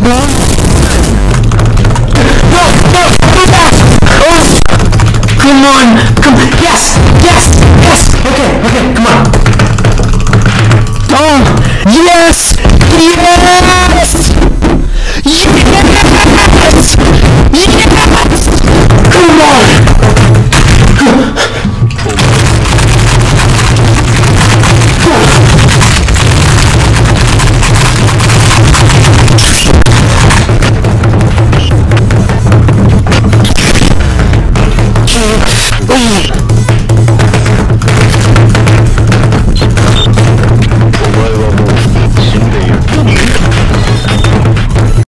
Come on! Come Yes! Yes! Yes! Okay, okay, come on. Oh! Yes! Yes! Wait.